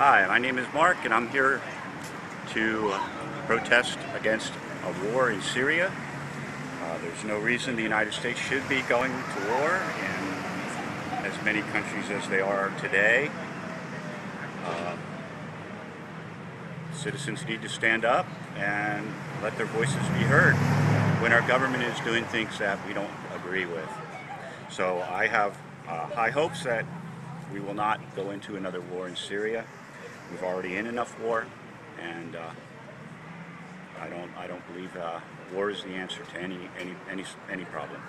Hi, my name is Mark, and I'm here to protest against a war in Syria. Uh, there's no reason the United States should be going to war in as many countries as they are today. Uh, citizens need to stand up and let their voices be heard when our government is doing things that we don't agree with. So I have uh, high hopes that we will not go into another war in Syria. We've already in enough war, and uh, I don't I don't believe uh, war is the answer to any any any any problem.